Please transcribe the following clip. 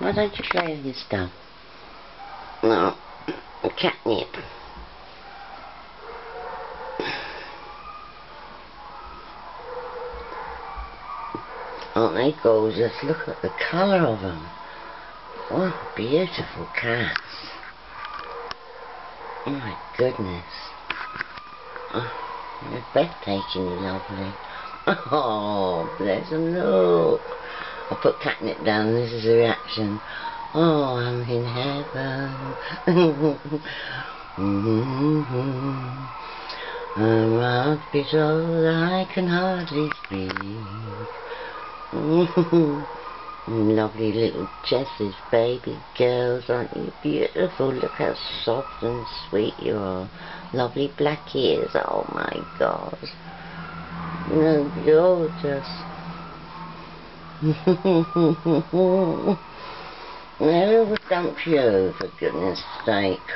Why don't you play with your stuff? No, catnip. Aren't they oh, gorgeous? Look at the colour of them. What beautiful cats. Oh my goodness. Oh, they're breathtakingly lovely. Oh, bless them, look. I put catnip down and this is the reaction. Oh, I'm in heaven. I'm bit old, I can hardly speak. Lovely little Jess's baby girls, aren't you beautiful? Look how soft and sweet you are. Lovely black ears, oh my god. No, gorgeous. Will dump you, for goodness sake?